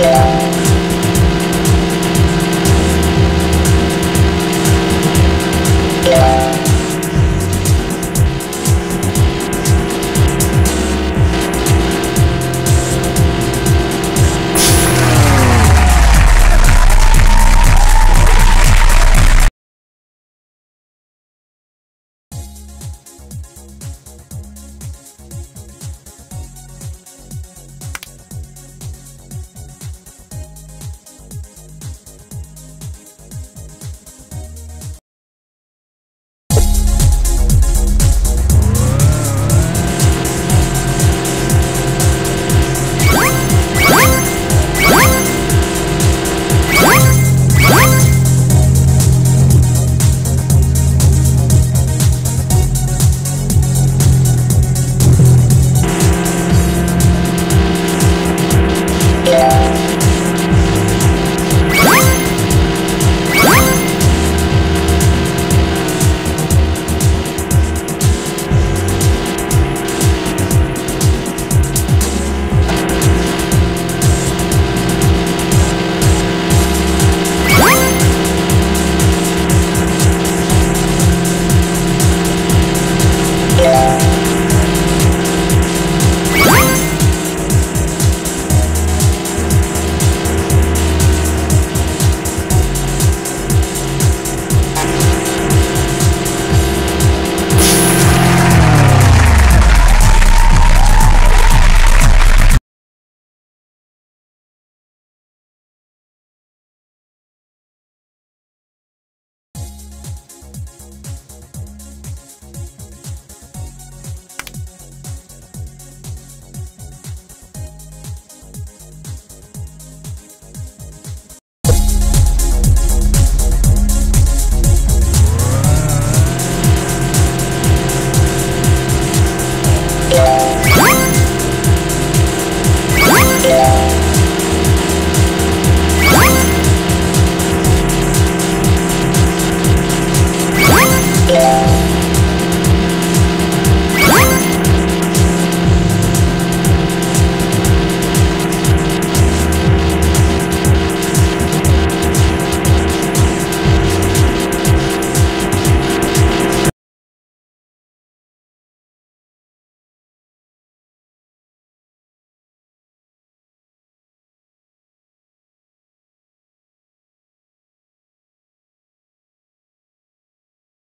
Yeah. Yeah.